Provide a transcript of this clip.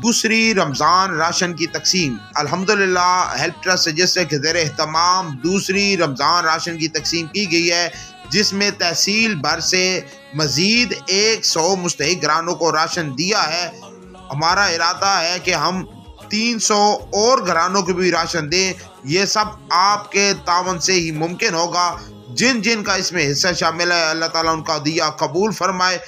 दूसरी रमज़ान राशन की तकसीम। अल्हम्दुलिल्लाह, हेल्प ट्रस्ट सजेस्ट के ज़र तमाम दूसरी रमज़ान राशन की तकसीम की गई है, जिसमें तहसील भर से मजीद एक सौ मुस्तक ग्रानों को राशन दिया है। हमारा इरादा है कि हम तीन सौ और घरानों को भी राशन दें। ये सब आपके तावन से ही मुमकिन होगा। जिन जिन का इसमें हिस्सा शामिल है, अल्लाह ताला उनका दिया कबूल फरमाए।